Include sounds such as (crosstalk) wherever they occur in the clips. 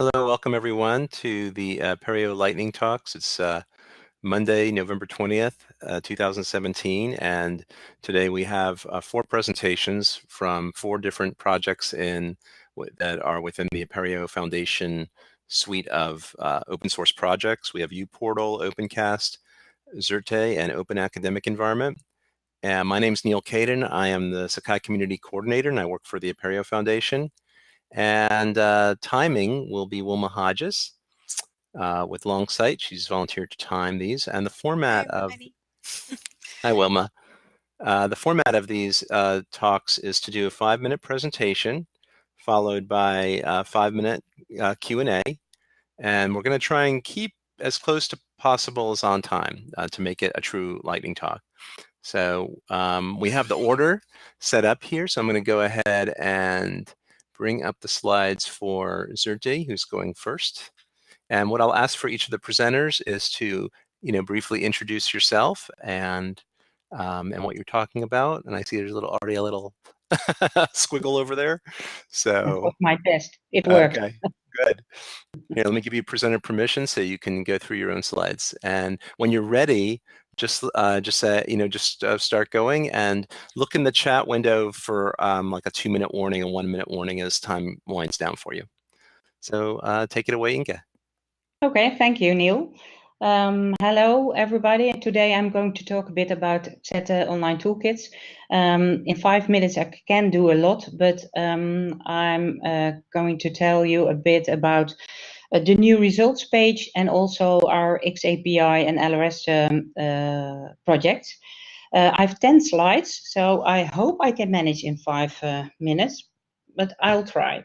Hello, welcome everyone to the uh, Apereo Lightning Talks. It's uh, Monday, November 20th, uh, 2017, and today we have uh, four presentations from four different projects in that are within the Apereo Foundation suite of uh, open source projects. We have uPortal, OpenCast, Xerte, and Open Academic Environment. And my name is Neal Caidin. I am the Sakai Community Coordinator, and I work for the Apereo Foundation. And uh, timing will be Wilma Hodges uh, with Longsight. She's volunteered to time these. And the format Hi, of (laughs) Hi, Wilma. Uh, the format of these uh, talks is to do a five-minute presentation, followed by a five-minute uh, Q&A. And we're going to try and keep as close to possible as on time uh, to make it a true lightning talk. So um, we have the order set up here. So I'm going to go ahead and bring up the slides for Xerte, who's going first. And what I'll ask for each of the presenters is to, you know, briefly introduce yourself and um, and what you're talking about. And I see there's a little already a little (laughs) squiggle over there. So my best. It worked. Okay, good. Here, let me give you presenter permission so you can go through your own slides. And when you're ready, just uh, just say you know just uh, start going and look in the chat window for um, like a two minute warning and one minute warning as time winds down for you. So uh, take it away, Inge. Okay, thank you, Neal. Um, hello, everybody. Today I'm going to talk a bit about Xerte Online Toolkits. Um, in five minutes, I can do a lot, but um, I'm uh, going to tell you a bit about uh, the new results page and also our XAPI and LRS um, uh, projects. Uh, I have 10 slides, so I hope I can manage in five uh, minutes, but I'll try.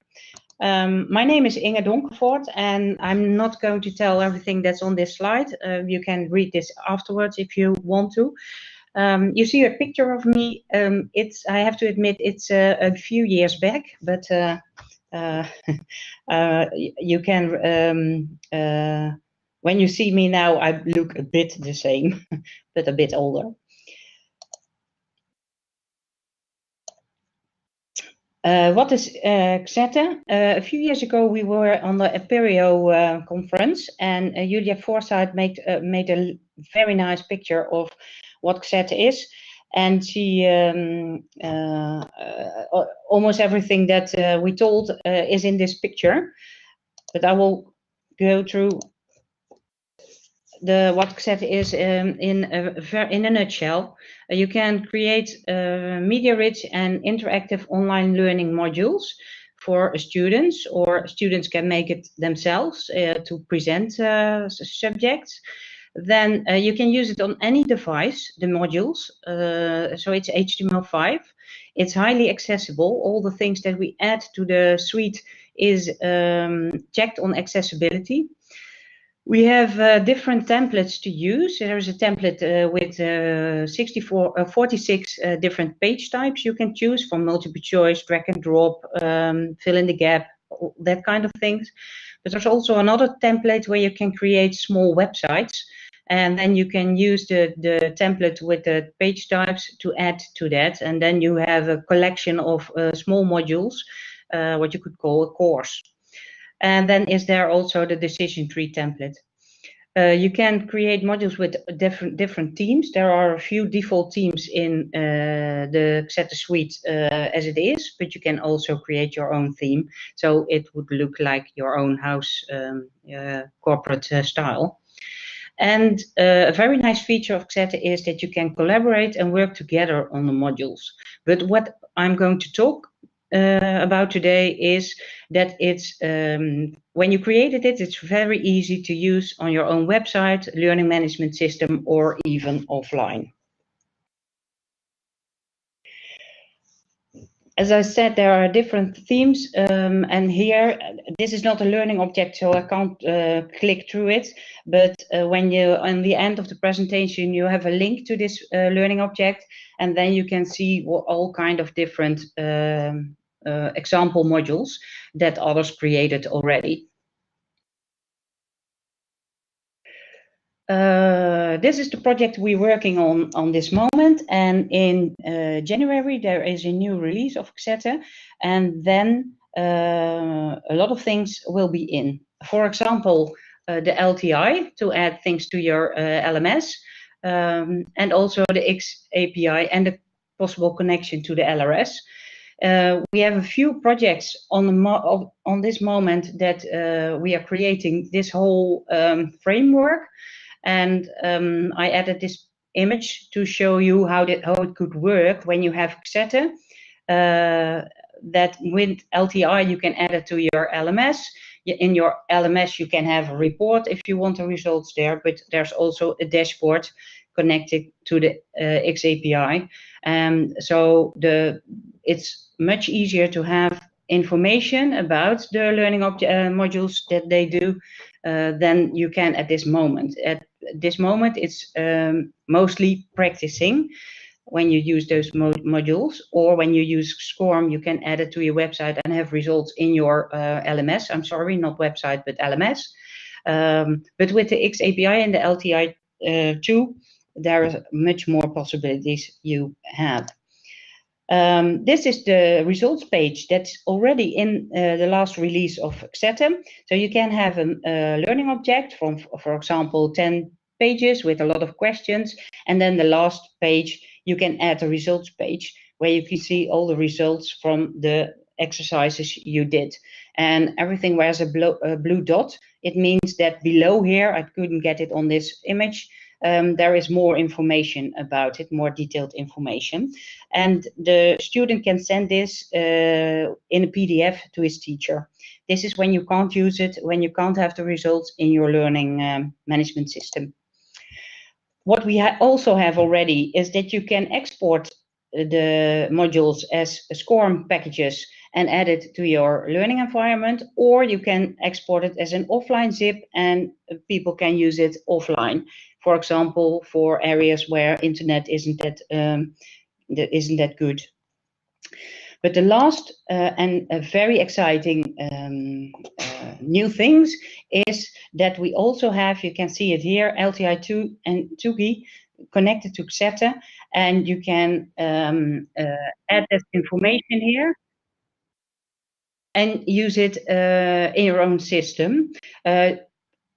Um, my name is Inge Donkervoort, and I'm not going to tell everything that's on this slide. Uh, you can read this afterwards if you want to. Um, you see a picture of me. Um, it's I have to admit it's uh, a few years back, but uh, uh, uh, (laughs) you can um, uh, when you see me now, I look a bit the same, (laughs) but a bit older. Uh, what is uh, Xerte? Uh, a few years ago, we were on the Apereo uh, conference, and uh, Julia Forsyth made, made a very nice picture of what Xerte is and she um, uh, uh, almost everything that uh, we told is in this picture. But I will go through the what Xerte is um, in a in a nutshell. you can create media-rich and interactive online learning modules for students, or students can make it themselves to present subjects then uh, you can use it on any device, the modules. Uh, so it's HTML5. It's highly accessible. All the things that we add to the suite is um, checked on accessibility. We have uh, different templates to use. There is a template uh, with uh, 64, uh, 46 different page types you can choose from multiple choice, drag and drop, um, fill in the gap, that kind of things. But there's also another template where you can create small websites and then you can use the, the template with the page types to add to that and then you have a collection of uh, small modules uh, what you could call a course and then is there also the decision tree template uh, you can create modules with different different themes. There are a few default themes in uh, the Xerte suite uh, as it is, but you can also create your own theme. So it would look like your own house um, uh, corporate uh, style. And uh, a very nice feature of Xerte is that you can collaborate and work together on the modules. But what I'm going to talk uh, about today is that it's um, when you created it, it's very easy to use on your own website, learning management system, or even offline. As I said, there are different themes, um, and here this is not a learning object, so I can't uh, click through it. But uh, when you, on the end of the presentation, you have a link to this uh, learning object, and then you can see all kind of different um, uh, example modules that others created already. Uh, this is the project we're working on on this moment, and in uh, January there is a new release of Xerte, and then uh, a lot of things will be in. for example, uh, the LTI to add things to your uh, LMS, um, and also the X API and the possible connection to the LRS. Uh, we have a few projects on on this moment that uh, we are creating this whole um, framework, and um, I added this image to show you how how it could work when you have Xerte. Uh, that with LTI you can add it to your LMS. In your LMS you can have a report if you want the results there, but there's also a dashboard connected to the uh, XAPI. Um, so the it's much easier to have information about the learning uh, modules that they do uh, than you can at this moment. At this moment, it's um, mostly practicing when you use those mod modules, or when you use SCORM, you can add it to your website and have results in your uh, LMS. I'm sorry, not website, but LMS. Um, but with the XAPI and the LTI2, uh, there are much more possibilities you have. Um, this is the results page that's already in uh, the last release of Xerte. So you can have a, a, learning object from, for example, 10 pages with a lot of questions. And then the last page, you can add a results page where you can see all the results from the exercises you did. And everything wears a, a blue dot. It means that below here, I couldn't get it on this image, um, there is more information about it, more detailed information. And the student can send this uh, in a PDF to his teacher. This is when you can't use it, when you can't have the results in your learning um, management system. What we ha also have already is that you can export the modules as SCORM packages and add it to your learning environment, or you can export it as an offline zip and people can use it offline for example, for areas where internet isn't that um, isn't that good. But the last uh, and very exciting um, uh, new things is that we also have, you can see it here, LTI2 and Tsugi connected to Xerte, and you can um, uh, add this information here and use it uh, in your own system.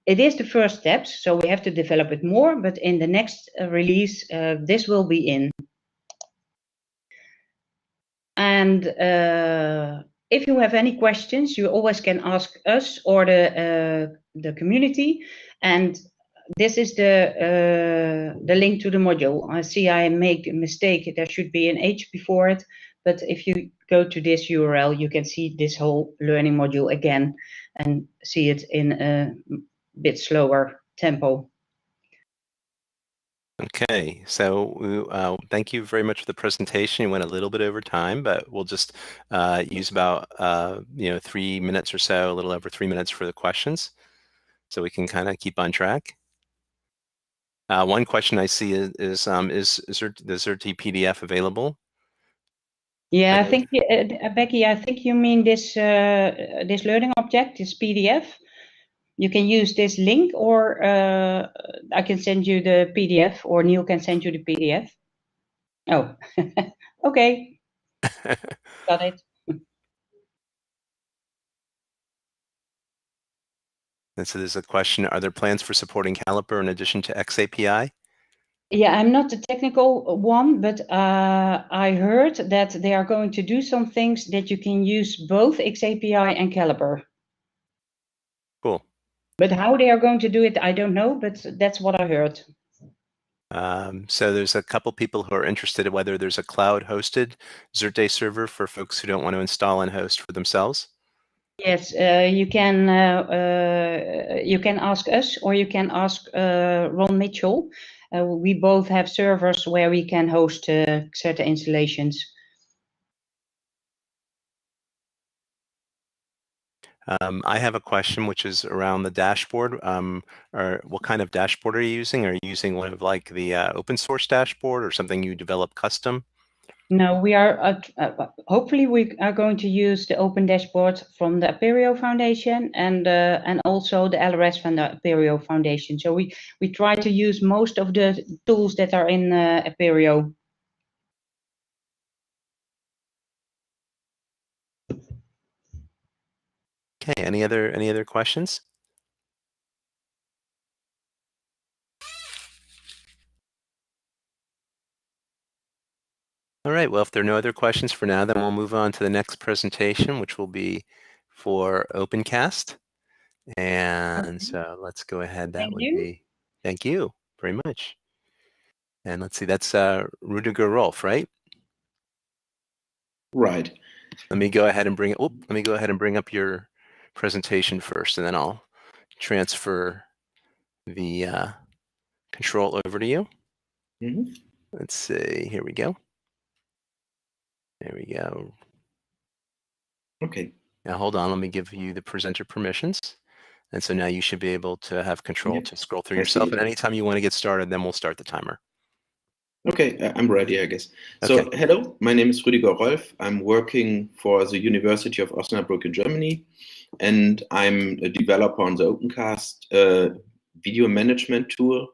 It is the first steps, so we have to develop it more, but in the next uh, release, uh, this will be in. And uh, if you have any questions, you always can ask us or the, the community. And this is the, uh, the link to the module. I see I make a mistake. There should be an H before it. But if you go to this URL, you can see this whole learning module again and see it in a bit slower tempo. Okay, so uh, thank you very much for the presentation. You went a little bit over time, but we'll just uh, use about uh, you know three minutes or so, a little over three minutes for the questions, so we can kind of keep on track. Uh, one question I see is is um, is, is there, the PDF available? Yeah, I think uh, Becky, I think you mean this uh, this learning object, this PDF you can use this link or uh, I can send you the PDF or Neil can send you the PDF. Oh, (laughs) okay. (laughs) Got it. And so there's a question, are there plans for supporting Caliper in addition to XAPI? Yeah, I'm not the technical one, but uh, I heard that they are going to do some things that you can use both XAPI and Caliper. But how they are going to do it, I don't know, but that's what I heard. Um, so there's a couple people who are interested in whether there's a cloud hosted Xerte server for folks who don't want to install and host for themselves. Yes, uh, you can uh, uh, you can ask us or you can ask uh, Ron Mitchell. Uh, we both have servers where we can host uh, installations. Um, I have a question which is around the dashboard. Um, or what kind of dashboard are you using? Are you using one of like the uh, open source dashboard or something you develop custom? No, we are, uh, uh, hopefully we are going to use the open dashboard from the Apereo Foundation and uh, and also the LRS from the Apereo Foundation. So we, we try to use most of the tools that are in uh, Apereo. Okay. Any other any other questions? All right. Well, if there are no other questions for now, then we'll move on to the next presentation, which will be for OpenCast. And so let's go ahead. That thank would you. be thank you very much. And let's see, that's uh, Rüdiger Rolf, right? Right. Let me go ahead and bring it. Let me go ahead and bring up your presentation first, and then I'll transfer the uh, control over to you. Mhm. Let's see. Here we go. There we go. Okay. Now hold on. Let me give you the presenter permissions. And so now you should be able to have control Yep. to scroll through I yourself. And anytime you want to get started, then we'll start the timer. Okay, uh, I'm ready, I guess. So, Okay. hello, my name is Rüdiger Rolf. I'm working for the University of Osnabrück in Germany, and I'm a developer on the OpenCast uh, video management tool.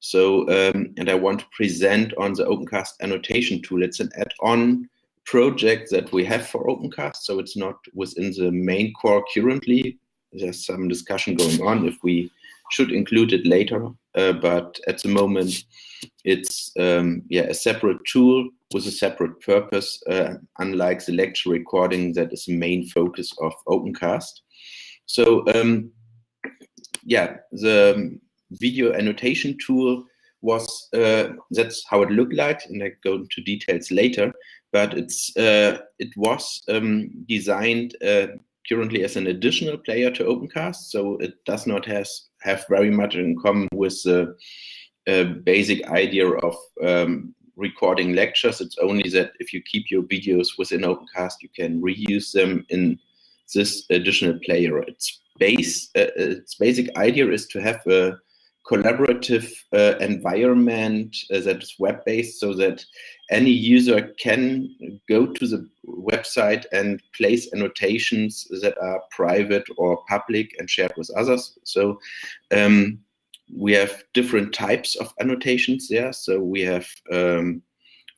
So, um, and I want to present on the OpenCast annotation tool. It's an add-on project that we have for OpenCast, so it's not within the main core currently. There's some discussion going on if we should include it later, uh, but at the moment, it's um, yeah a separate tool with a separate purpose, uh, unlike the lecture recording that is the main focus of OpenCast. So um, yeah, the video annotation tool was uh, that's how it looked like, and I go into details later. But it's uh, it was um, designed uh, currently as an additional player to OpenCast, so it does not has have very much in common with the uh, basic idea of um, recording lectures. It's only that if you keep your videos within OpenCast, you can reuse them in this additional player. Its base, uh, its basic idea is to have a collaborative uh, environment uh, that is web-based, so that any user can go to the website and place annotations that are private or public and shared with others. So. Um, we have different types of annotations there. So we have um,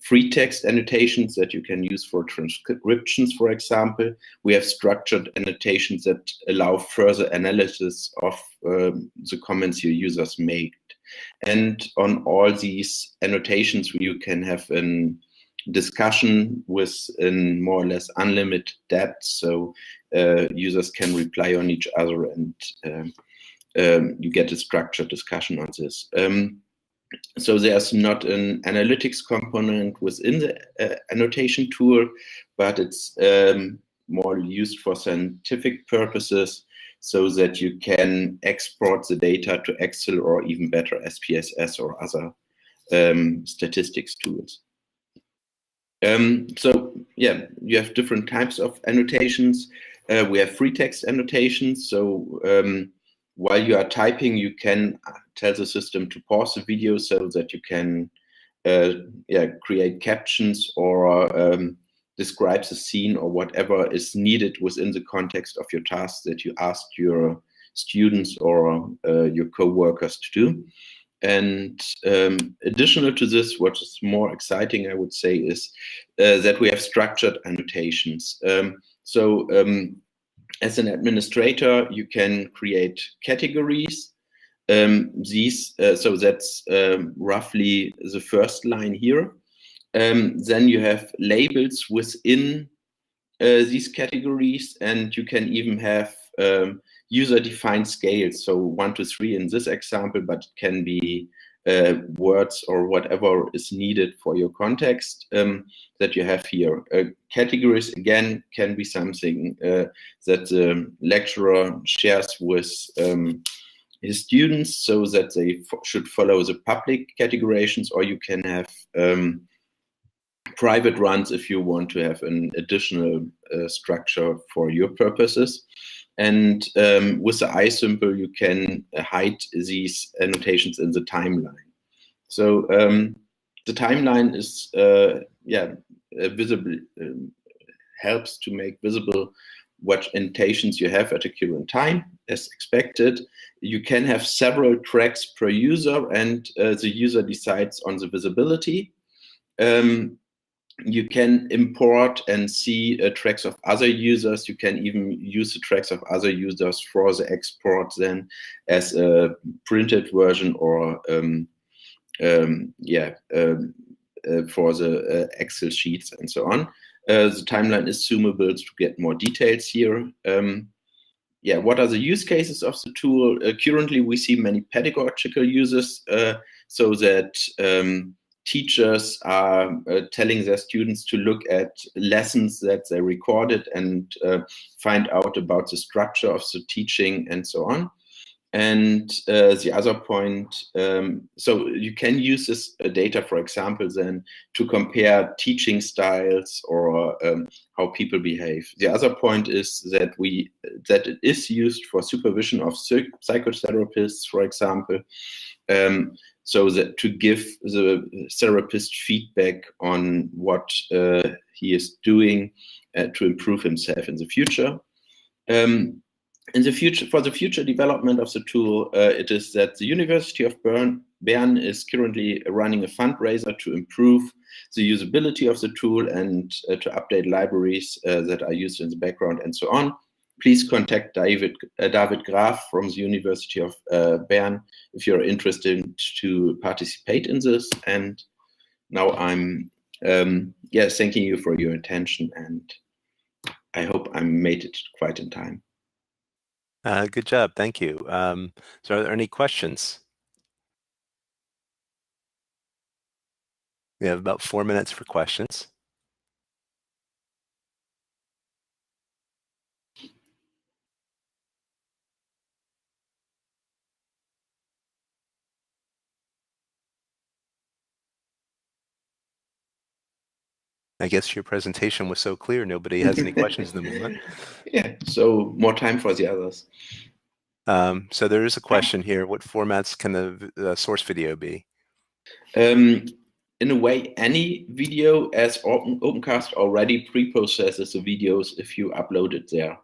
free text annotations that you can use for transcriptions, for example. We have structured annotations that allow further analysis of um, the comments your users made. And on all these annotations, you can have a discussion with in more or less unlimited depth. So uh, users can reply on each other and um, um, you get a structured discussion on this. Um, so there's not an analytics component within the uh, annotation tool, but it's um, more used for scientific purposes so that you can export the data to Excel or even better SPSS or other um, statistics tools. Um, so yeah, you have different types of annotations. Uh, we have free text annotations. So um, while you are typing, you can tell the system to pause the video so that you can uh, yeah, create captions or um, describe the scene or whatever is needed within the context of your task that you asked your students or uh, your co-workers to do. And um, additional to this, what is more exciting, I would say, is uh, that we have structured annotations. Um, so um, as an administrator, you can create categories. Um, these, uh, so that's um, roughly the first line here. Um, then you have labels within uh, these categories, and you can even have um, user-defined scales. So one to three in this example, but it can be uh, words or whatever is needed for your context um, that you have here. Uh, categories, again, can be something uh, that the lecturer shares with um, his students so that they should follow the public categorizations, or you can have um, private runs if you want to have an additional uh, structure for your purposes. And um, with the I symbol, you can hide these annotations in the timeline. So um, the timeline is, uh, yeah, visible, um, helps to make visible what annotations you have at a current time, as expected. You can have several tracks per user, and uh, the user decides on the visibility. Um, you can import and see uh, tracks of other users. You can even use the tracks of other users for the export then as a printed version or um, um, yeah, um, uh, for the Excel sheets and so on. the timeline is zoomable to get more details here. Um, yeah, what are the use cases of the tool? currently, we see many pedagogical uses so that um, teachers are uh, telling their students to look at lessons that they recorded and uh, find out about the structure of the teaching and so on. And uh, the other point, um, so you can use this uh, data, for example, then to compare teaching styles or um, how people behave. The other point is that we that it is used for supervision of psychotherapists, for example. Um, so that to give the therapist feedback on what uh, he is doing uh, to improve himself in the future. Um, in the future, for the future development of the tool, uh, it is that the University of Bern, Bern is currently running a fundraiser to improve the usability of the tool and uh, to update libraries uh, that are used in the background and so on please contact David, uh, David Graf from the University of uh, Bern if you're interested to participate in this. And now I'm, um, yeah, thanking you for your attention and I hope I made it quite in time. Uh, good job. Thank you. Um, so are there any questions? We have about four minutes for questions. I guess your presentation was so clear, nobody has any (laughs) questions in the moment. Yeah, so more time for the others. Um, so there is a question here. What formats can the, the source video be? Um, in a way, any video as Open, Opencast already pre-processes the videos if you upload it there.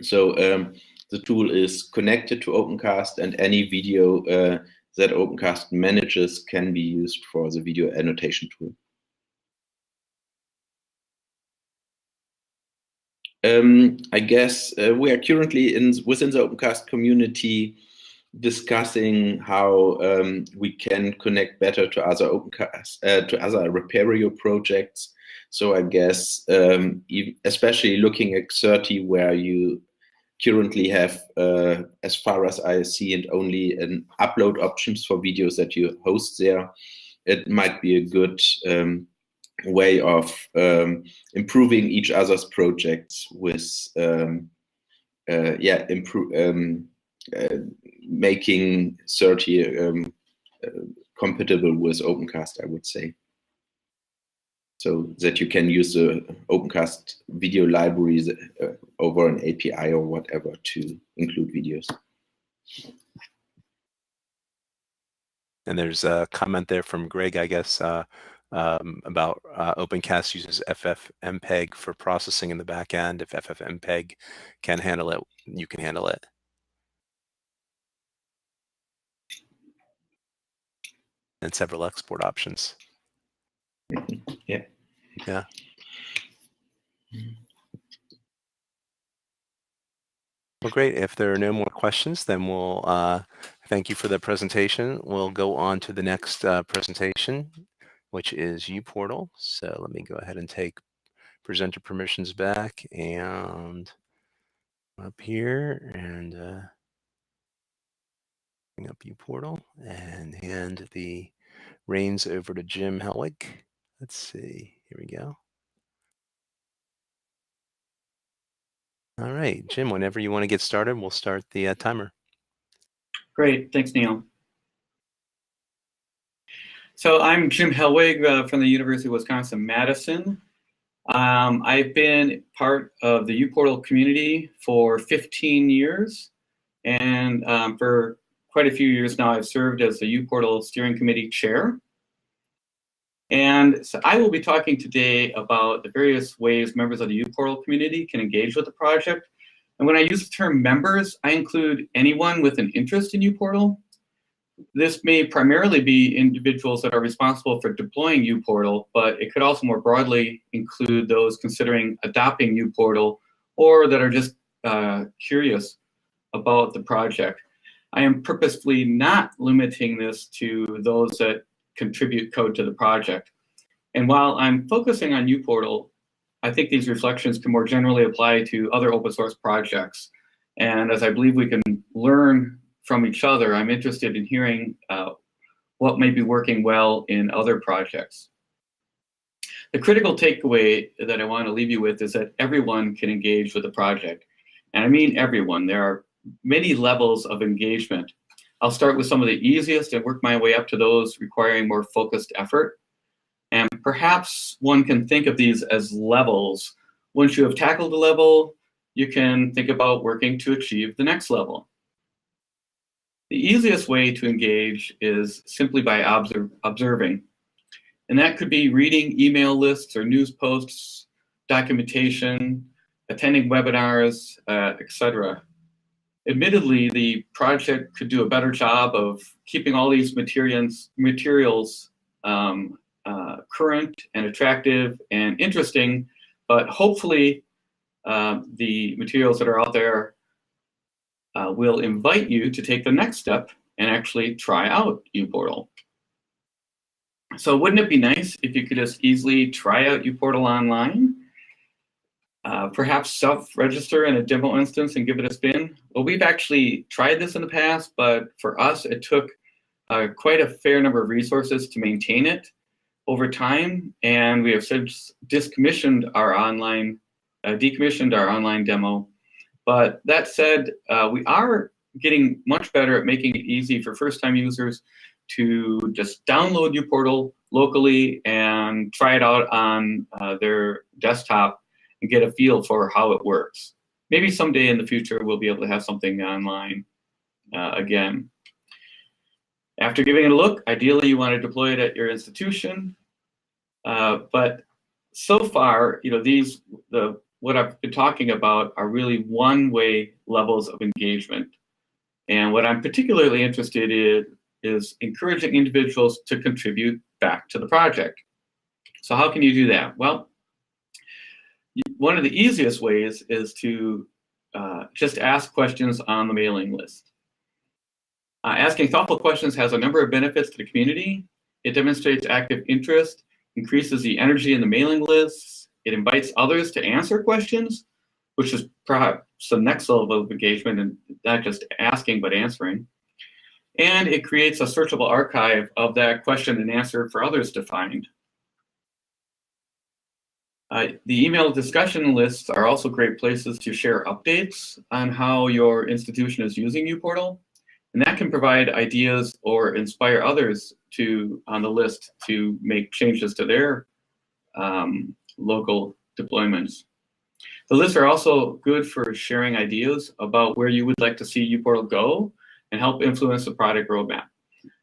So um, the tool is connected to Opencast and any video uh, that Opencast manages can be used for the video annotation tool. Um, I guess uh, we are currently in within the Opencast community discussing how um, we can connect better to other Opencast uh, to other Apereo projects. So I guess um, especially looking at Xerte, where you currently have, uh, as far as I see and only an upload options for videos that you host there. It might be a good um, way of um, improving each other's projects with um, uh, yeah improve um, uh, making Xerte um, uh, compatible with opencast i would say. So that you can use the opencast video libraries uh, over an api or whatever to include videos. And there's a comment there from greg i guess uh, um, about uh, OpenCast uses FFmpeg for processing in the back end. If FFmpeg can handle it, you can handle it. And several export options. (laughs) Yeah. Yeah. Well, great. If there are no more questions, then we'll uh, thank you for the presentation. We'll go on to the next uh, presentation which is uPortal. So let me go ahead and take presenter permissions back and up here and uh, bring up uPortal and hand the reins over to Jim Helwig. Let's see, here we go. All right, Jim, whenever you want to get started, we'll start the uh, timer. Great, thanks, Neal. So I'm Jim Helwig uh, from the University of Wisconsin-Madison. Um, I've been part of the uPortal community for 15 years, and um, for quite a few years now, I've served as the uPortal Steering Committee Chair. And so I will be talking today about the various ways members of the uPortal community can engage with the project. And when I use the term members, I include anyone with an interest in uPortal, this may primarily be individuals that are responsible for deploying uPortal, but it could also more broadly include those considering adopting uPortal or that are just uh, curious about the project. I am purposefully not limiting this to those that contribute code to the project. And while I'm focusing on uPortal, I think these reflections can more generally apply to other open source projects. And as I believe we can learn from each other, I'm interested in hearing uh, what may be working well in other projects. The critical takeaway that I want to leave you with is that everyone can engage with the project. And I mean everyone. There are many levels of engagement. I'll start with some of the easiest and work my way up to those requiring more focused effort. And perhaps one can think of these as levels. Once you have tackled a level, you can think about working to achieve the next level. The easiest way to engage is simply by observing. And that could be reading email lists or news posts, documentation, attending webinars, uh, etc. Admittedly, the project could do a better job of keeping all these materials, materials um, uh, current and attractive and interesting, but hopefully uh, the materials that are out there uh, will invite you to take the next step and actually try out uPortal. So wouldn't it be nice if you could just easily try out uPortal online? Uh, perhaps self-register in a demo instance and give it a spin. Well, we've actually tried this in the past, but for us, it took uh, quite a fair number of resources to maintain it over time, and we have since discommissioned our online, uh, decommissioned our online demo. But that said, uh, we are getting much better at making it easy for first-time users to just download uPortal locally and try it out on uh, their desktop and get a feel for how it works. Maybe someday in the future we'll be able to have something online uh, again. After giving it a look, ideally you want to deploy it at your institution. Uh, but so far, you know, these the what I've been talking about are really one-way levels of engagement. And what I'm particularly interested in is encouraging individuals to contribute back to the project. So how can you do that? Well, one of the easiest ways is to uh, just ask questions on the mailing list. Uh, asking thoughtful questions has a number of benefits to the community. It demonstrates active interest, increases the energy in the mailing lists, it invites others to answer questions, which is perhaps the next level of engagement and not just asking but answering. And it creates a searchable archive of that question and answer for others to find. Uh, the email discussion lists are also great places to share updates on how your institution is using uPortal. And that can provide ideas or inspire others to on the list to make changes to their um, local deployments. The lists are also good for sharing ideas about where you would like to see uPortal go and help influence the product roadmap.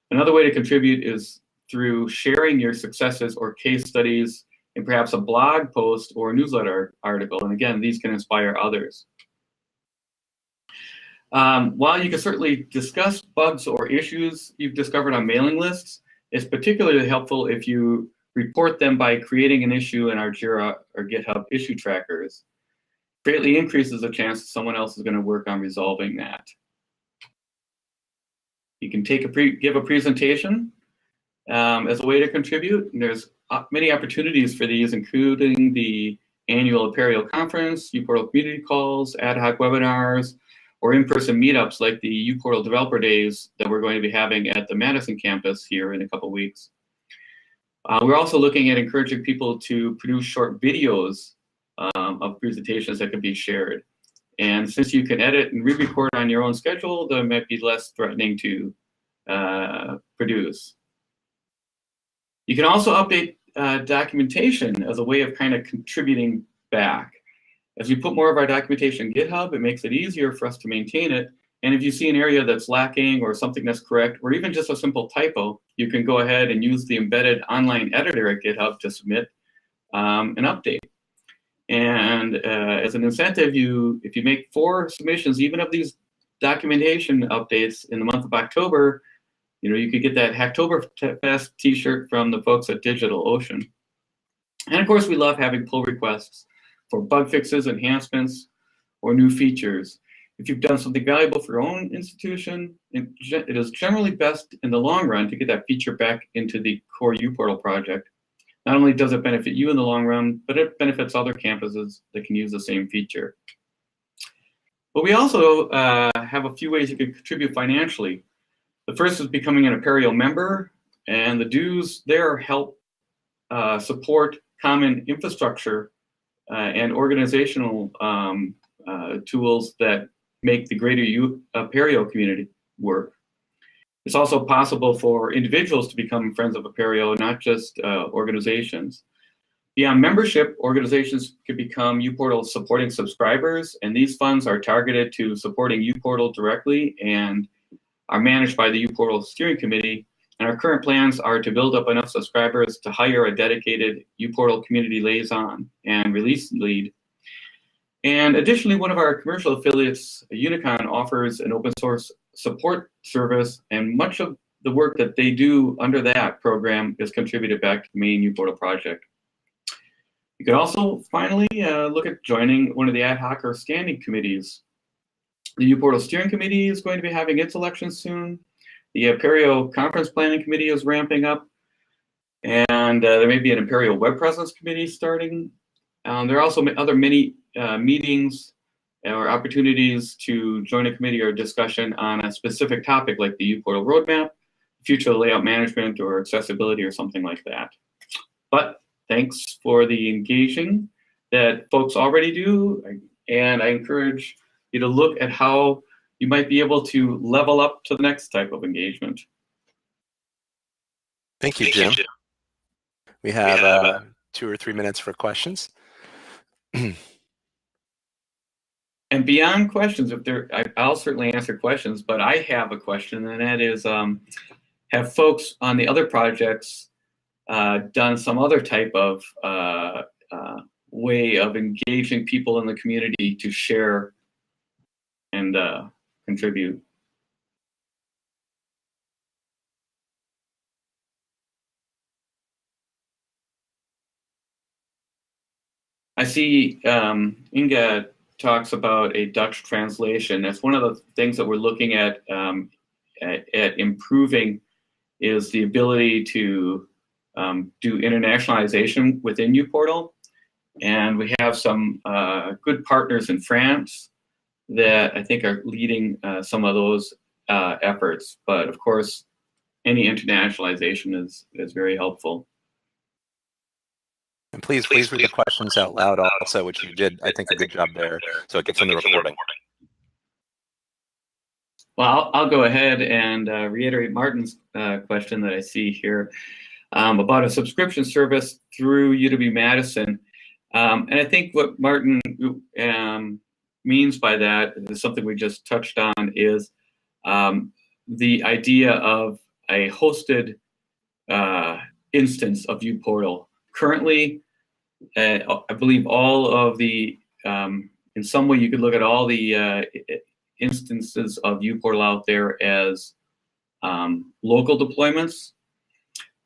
Another way to contribute is through sharing your successes or case studies in perhaps a blog post or newsletter article. And again, these can inspire others. Um, while you can certainly discuss bugs or issues you've discovered on mailing lists, it's particularly helpful if you report them by creating an issue in our JIRA or GitHub issue trackers. Greatly increases the chance that someone else is going to work on resolving that. You can take a give a presentation um, as a way to contribute. And there's uh, many opportunities for these, including the annual Apereo conference, uPortal community calls, ad hoc webinars, or in-person meetups like the uPortal Developer Days that we're going to be having at the Madison campus here in a couple weeks. Uh, we're also looking at encouraging people to produce short videos um, of presentations that can be shared. And since you can edit and re-record on your own schedule, that might be less threatening to uh, produce. You can also update uh, documentation as a way of kind of contributing back. As we put more of our documentation in GitHub, it makes it easier for us to maintain it. And if you see an area that's lacking or something that's correct, or even just a simple typo, you can go ahead and use the embedded online editor at GitHub to submit um, an update. And uh, as an incentive, you if you make four submissions, even of these documentation updates in the month of October, you know, you could get that Hacktoberfest t-shirt from the folks at DigitalOcean. And of course, we love having pull requests for bug fixes, enhancements, or new features. If you've done something valuable for your own institution, it is generally best in the long run to get that feature back into the core uPortal project. Not only does it benefit you in the long run, but it benefits other campuses that can use the same feature. But we also uh, have a few ways you can contribute financially. The first is becoming an Apereo member, and the dues there help uh, support common infrastructure uh, and organizational um, uh, tools that make the greater U Apereo community work. It's also possible for individuals to become friends of Apereo, not just uh, organizations. Beyond membership, organizations could become uPortal supporting subscribers, and these funds are targeted to supporting uPortal directly and are managed by the uPortal steering committee. And our current plans are to build up enough subscribers to hire a dedicated uPortal community liaison and release lead. And additionally, one of our commercial affiliates, Unicon, offers an open source support service, and much of the work that they do under that program is contributed back to the main uPortal project. You can also finally uh, look at joining one of the ad hoc or standing committees. The uPortal Steering Committee is going to be having its election soon. The Apereo Conference Planning Committee is ramping up. And uh, there may be an Apereo Web Presence Committee starting. Um, there are also other many uh, meetings or opportunities to join a committee or discussion on a specific topic like the uPortal roadmap, future layout management, or accessibility, or something like that. But thanks for the engaging that folks already do. And I encourage you to look at how you might be able to level up to the next type of engagement. Thank you, Jim. We have uh, two or three minutes for questions. (clears throat) and beyond questions, if there, I, will certainly answer questions, but I have a question, and that is, um, have folks on the other projects uh, done some other type of uh, uh, way of engaging people in the community to share and uh, contribute. I see um, Inge talks about a Dutch translation. That's one of the things that we're looking at, um, at, at improving is the ability to um, do internationalization within uPortal. And we have some uh, good partners in France that I think are leading uh, some of those uh, efforts. But of course, any internationalization is, is very helpful. And please, please read the questions out loud also, which you did, I think, a good job there. So it gets in the recording. Well, I'll, I'll go ahead and uh, reiterate Martin's uh, question that I see here um, about a subscription service through UW Madison. Um, and I think what Martin um, means by that is something we just touched on is um, the idea of a hosted uh, instance of uPortal. Currently, uh, I believe all of the, um, in some way you could look at all the uh, instances of uPortal out there as um, local deployments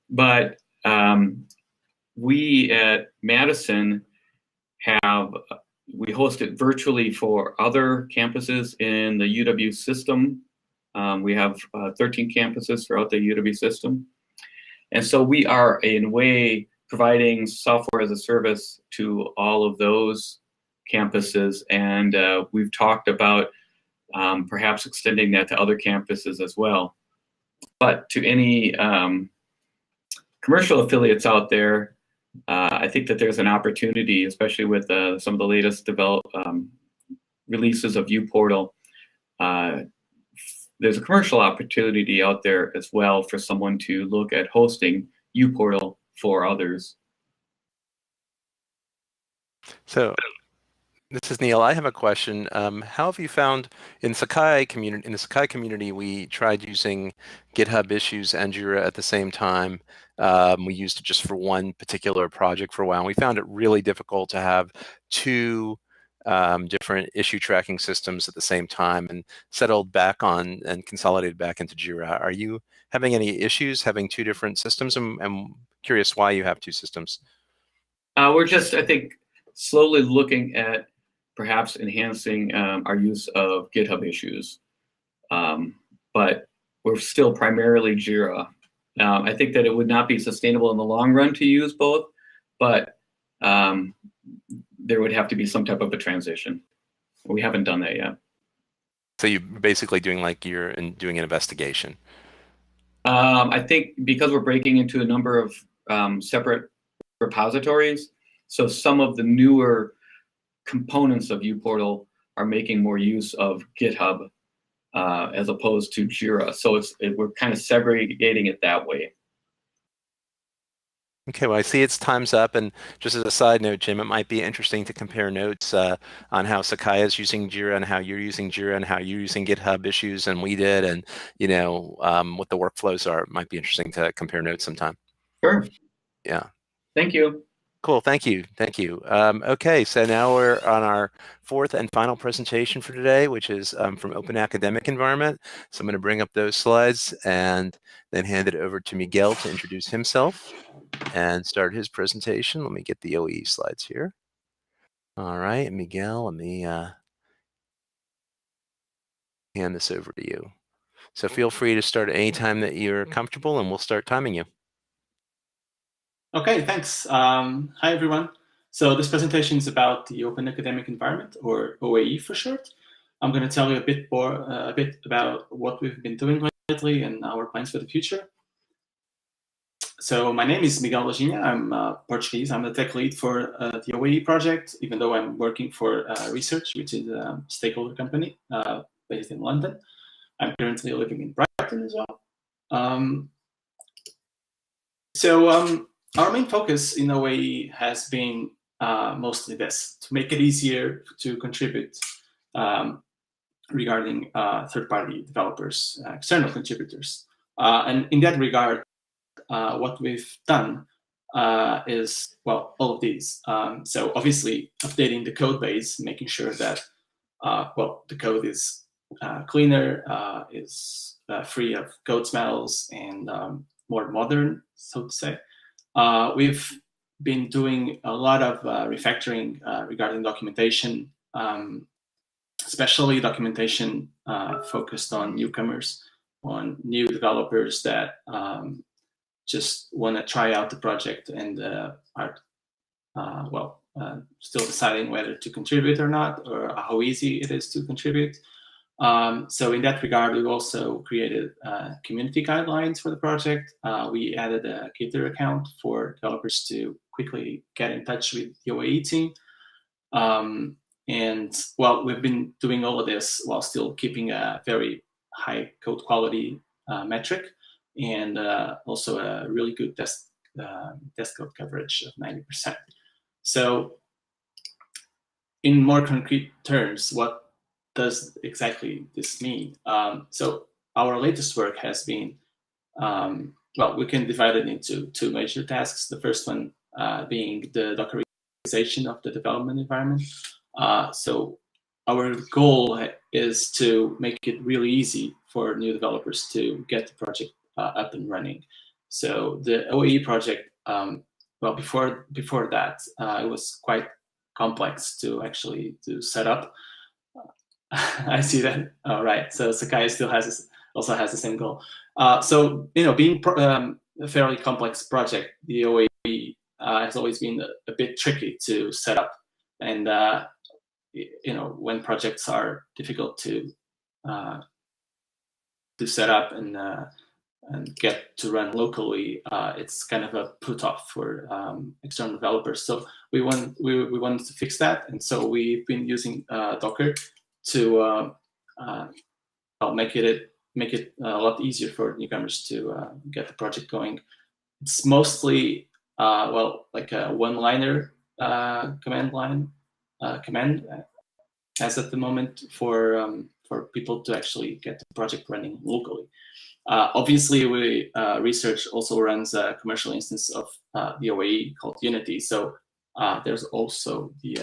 but um, we at Madison have we host it virtually for other campuses in the UW system. Um, we have uh, 13 campuses throughout the UW system. And so we are, in a way, providing software as a service to all of those campuses. And uh, we've talked about um, perhaps extending that to other campuses as well. But to any um, commercial affiliates out there, uh, I think that there's an opportunity, especially with uh, some of the latest develop um, releases of uPortal. Uh, there's a commercial opportunity out there as well for someone to look at hosting uPortal for others. So this is Neal. I have a question. Um, how have you found in Sakai community? In the Sakai community, we tried using GitHub issues and Jira at the same time. Um, we used it just for one particular project for a while. And we found it really difficult to have two um, different issue tracking systems at the same time and settled back on and consolidated back into Jira. Are you having any issues having two different systems? I'm, I'm curious why you have two systems. Uh, we're just, I think, slowly looking at perhaps enhancing um, our use of GitHub issues. Um, but we're still primarily Jira Um, I think that it would not be sustainable in the long run to use both, but um, there would have to be some type of a transition. We haven't done that yet. So you're basically doing like you're in, doing an investigation. Um, I think because we're breaking into a number of um, separate repositories, so some of the newer components of uPortal are making more use of GitHub uh, as opposed to Jira. So it's it, we're kind of segregating it that way. Okay, well, I see it's time's up. And just as a side note, Jim, it might be interesting to compare notes uh, on how Sakai is using Jira and how you're using Jira and how you're using GitHub issues and we did and, you know, um, what the workflows are. It might be interesting to compare notes sometime. Sure. Yeah. Thank you. Cool. Thank you. Thank you. Um, okay, so now we're on our fourth and final presentation for today, which is um, from Open Academic Environment. So I'm going to bring up those slides and then hand it over to Miguel to introduce himself and start his presentation. Let me get the OE slides here. All right, Miguel, let me uh, hand this over to you. So feel free to start at any time that you're comfortable and we'll start timing you. Okay, thanks. Um, hi, everyone. So this presentation is about the Open Academic Environment, or OAE for short. I'm going to tell you a bit more, uh, a bit about what we've been doing lately and our plans for the future. So my name is Miguel Laginha. I'm uh, Portuguese. I'm the tech lead for uh, the OAE project, even though I'm working for uh, Research, which is a stakeholder company uh, based in London. I'm currently living in Brighton as well. Um, so um, our main focus in OAE has been uh, mostly this, to make it easier to contribute um, regarding uh, third-party developers, uh, external contributors. Uh, and in that regard, uh, what we've done uh, is, well, all of these. Um, so obviously updating the code base, making sure that, well, the code is cleaner, is free of code smells, and um, more modern, so to say. Uh, we've been doing a lot of uh, refactoring uh, regarding documentation, um, especially documentation uh, focused on newcomers, on new developers that um, just want to try out the project and uh, are, uh, well, still deciding whether to contribute or not, or how easy it is to contribute. Um, so in that regard, we've also created uh, community guidelines for the project. Uh, we added a Gitter account for developers to quickly get in touch with the OAE team. Um, and well, we've been doing all of this while still keeping a very high code quality uh, metric and uh, also a really good test, uh, test code coverage of 90%. So in more concrete terms, what does exactly this mean? Um, so our latest work has been, um, well, we can divide it into two major tasks. The first one uh, being the Dockerization of the development environment. Uh, so our goal is to make it really easy for new developers to get the project uh, up and running. So the OAE project, um, well, before before that, uh, it was quite complex to actually to set up. (laughs) I see that. All right. So Sakai still has this, also has the same goal. Uh, so you know, being pro- um, a fairly complex project, the OAE uh, has always been a, a, bit tricky to set up, and uh, you know, when projects are difficult to uh, to set up and uh, and get to run locally, uh, it's kind of a put off for um, external developers. So we want we, we wanted to fix that, and so we've been using Docker to uh, uh, make it make it a lot easier for newcomers to uh, get the project going. It's mostly uh, well like a one-liner uh, command line uh, command as at the moment for um, for people to actually get the project running locally. obviously, we research also runs a commercial instance of the OAE called Unity, so there's also the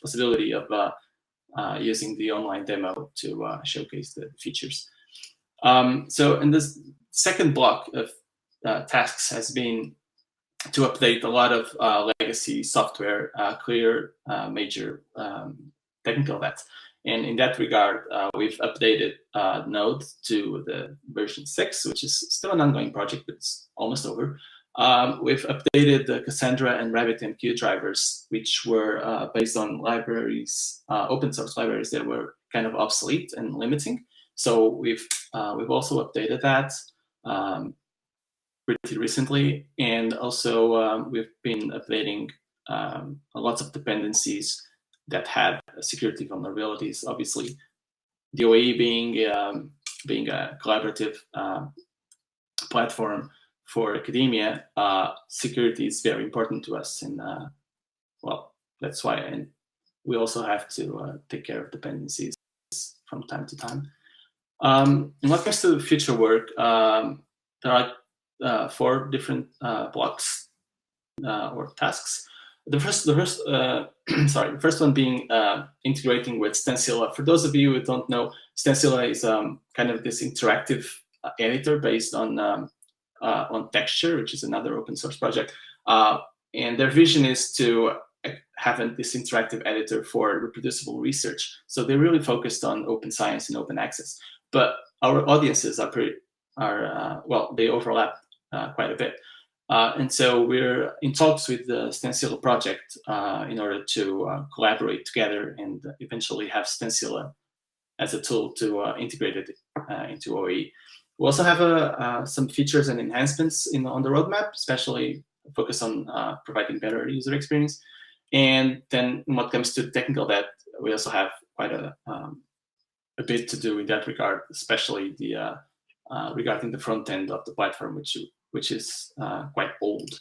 possibility of uh, using the online demo to uh, showcase the features. Um, so in this second block of uh, tasks has been to update a lot of legacy software, clear major um, technical debts. And in that regard, uh, we've updated uh, Node to the version 6, which is still an ongoing project, but it's almost over. Um, we've updated the Cassandra and RabbitMQ drivers, which were uh, based on libraries, uh, open source libraries that were kind of obsolete and limiting. So we've uh, we've also updated that um, pretty recently, and also um, we've been updating um, lots of dependencies that had security vulnerabilities. Obviously, the OAE being um, being a collaborative uh, platform for academia, uh, security is very important to us, and uh, well, that's why. And we also have to uh, take care of dependencies from time to time. Um, in what comes to future work, um, there are uh, four different uh, blocks or tasks the first, the first, uh, (clears throat) sorry, the first one being uh, integrating with Stencila. For those of you who don't know, Stencila is um, kind of this interactive uh, editor based on um, uh, on Texture, which is another open source project. Uh, and their vision is to uh, have this interactive editor for reproducible research. So they're really focused on open science and open access. But our audiences are pretty, are well, they overlap quite a bit. Uh, and so we're in talks with the Stencila project uh, in order to uh, collaborate together and eventually have Stencila as a tool to uh, integrate it uh, into OAE. We also have uh, some features and enhancements in, on the roadmap, especially focus on providing better user experience. And then when it comes to technical debt, we also have quite a, um, a bit to do in that regard, especially the regarding the front end of the platform, which which is uh, quite old.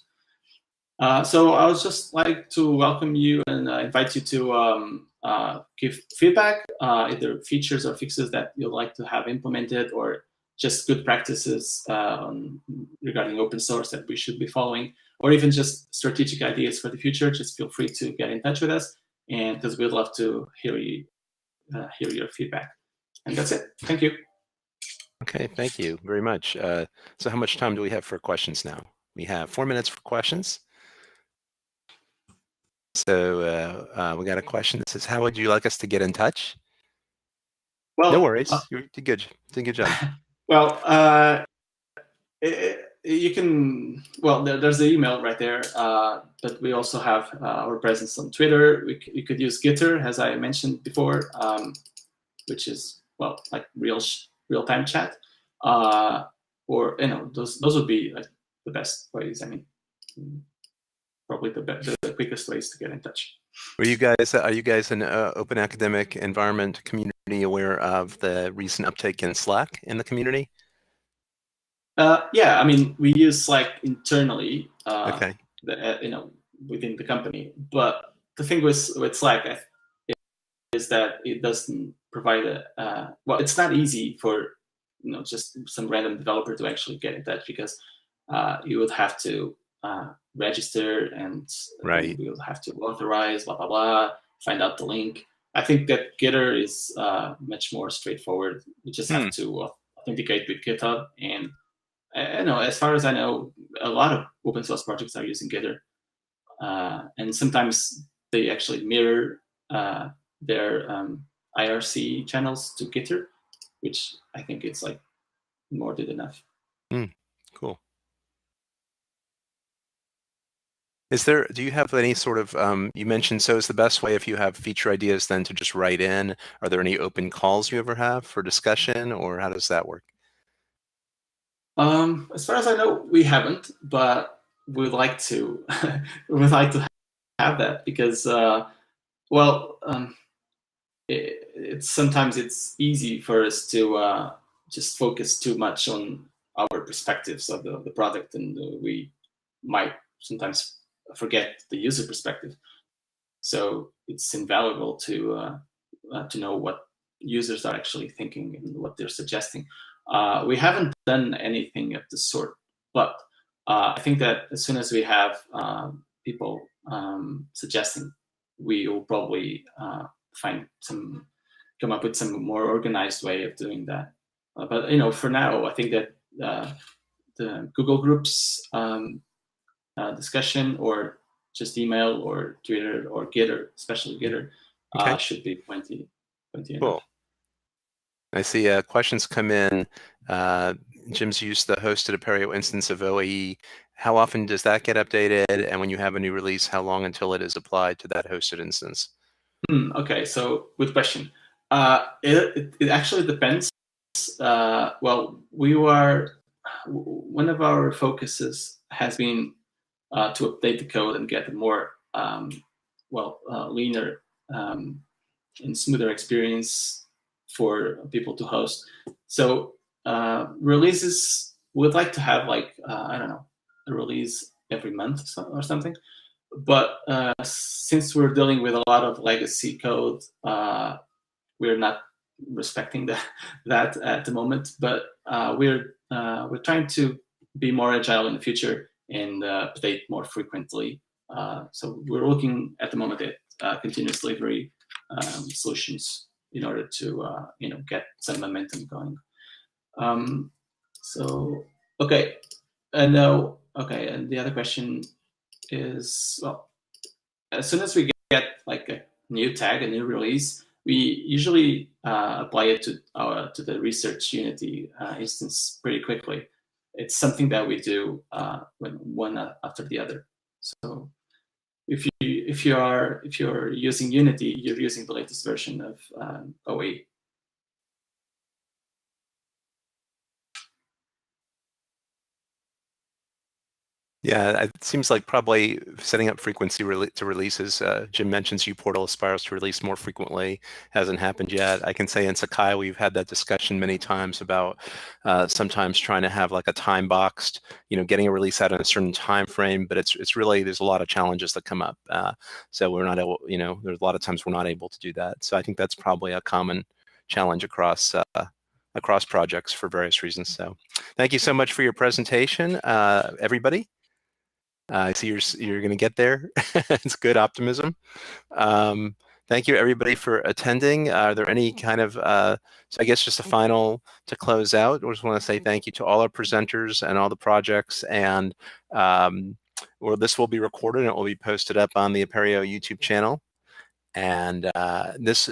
Uh, so I would just like to welcome you and uh, invite you to um, uh, give feedback, uh, either features or fixes that you'd like to have implemented, or just good practices um, regarding open source that we should be following, or even just strategic ideas for the future. Just feel free to get in touch with us, and because we'd love to hear you uh, hear your feedback. And that's it. Thank you. Okay, thank you very much. Uh, so how much time do we have for questions now? We have four minutes for questions. So uh, uh, we got a question that says, how would you like us to get in touch? Well, no worries. Uh, you did good. Did a good job. (laughs) Well, uh, you can, well, there, there's the email right there, uh, but we also have uh, our presence on Twitter. We, you could use Gitter, as I mentioned before, um, which is, well, like real real time chat, uh, or you know those those would be like the best ways. I mean, probably the the quickest ways to get in touch. Are you guys are you guys an uh, open academic environment community aware of the recent uptake in Slack in the community? Uh, yeah, I mean we use Slack internally. Uh, okay. The, uh, you know within the company, but the thing with with Slack is that it doesn't provide a uh, well it's not easy for you know just some random developer to actually get in touch because uh, you would have to uh, register and right you would have to authorize blah blah blah find out the link i think that gitter is uh, much more straightforward you just have hmm. to authenticate with github and you know as far as i know a lot of open source projects are using gitter uh, and sometimes they actually mirror uh, their um, IRC channels to Gitter, which I think it's like more than enough. Mm, cool. Is there, do you have any sort of, um, you mentioned, so is the best way if you have feature ideas then to just write in? Are there any open calls you ever have for discussion or how does that work? Um, as far as I know, we haven't, but we'd like to, (laughs) we'd like to have that because, uh, well, um, it, it's sometimes it's easy for us to uh, just focus too much on our perspectives of the, the product and uh, we might sometimes forget the user perspective so it's invaluable to uh, uh, to know what users are actually thinking and what they're suggesting uh, we haven't done anything of the sort but uh, i think that as soon as we have um, people um, suggesting we will probably uh, find some come up with some more organized way of doing that. Uh, but you know, for now, I think that the Google Groups um, uh, discussion, or just email, or Twitter, or Gitter, especially Gitter, uh, okay. should be plenty Cool. I see uh, questions come in. Uh, Jim's used the hosted Apereo instance of OAE. How often does that get updated? And when you have a new release, how long until it is applied to that hosted instance? Hmm, okay, so good question. Uh, it, it, it, actually depends. Uh, well, we were, one of our focuses has been uh, to update the code and get a more, um, well, uh, leaner um, and smoother experience for people to host. So uh, releases would like to have like uh, I don't know a release every month or something. But uh, since we're dealing with a lot of legacy code, uh, we're not respecting the, (laughs) that at the moment. But we're we're trying to be more agile in the future and update more frequently. so we're looking at the moment at continuous delivery um, solutions in order to uh, you know get some momentum going. Um, so okay, and uh, okay, and the other question is well, as soon as we get like a new tag, a new release, we usually uh, apply it to our to the research Unity uh, instance pretty quickly. It's something that we do uh, when one after the other. So if you if you are if you're using Unity, you're using the latest version of um, OAE. Yeah, it seems like probably setting up frequency re to releases. Uh, Jim mentions uPortal aspires to release more frequently. Hasn't happened yet. I can say in Sakai we've had that discussion many times about uh, sometimes trying to have like a time boxed, you know, getting a release out in a certain time frame. But it's it's really there's a lot of challenges that come up. Uh, so we're not able, you know, there's a lot of times we're not able to do that. So I think that's probably a common challenge across uh, across projects for various reasons. So thank you so much for your presentation, uh, everybody. Uh, I see you're you're going to get there. (laughs) it's good optimism. Um, thank you everybody for attending. Are there any kind of uh, so I guess just a final to close out? I just want to say thank you to all our presenters and all the projects and um, or this will be recorded and it will be posted up on the Apereo YouTube channel. And uh, this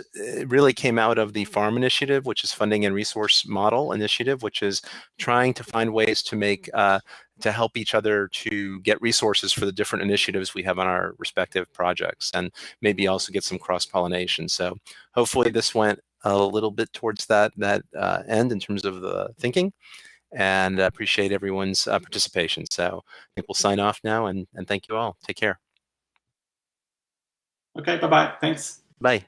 really came out of the FARM initiative, which is Funding and Resource Model Initiative, which is trying to find ways to make uh, to help each other to get resources for the different initiatives we have on our respective projects and maybe also get some cross pollination. So hopefully this went a little bit towards that that uh, end in terms of the thinking and appreciate everyone's uh, participation. So I think we'll sign off now and, and thank you all. Take care. Okay, bye-bye. Thanks. Bye.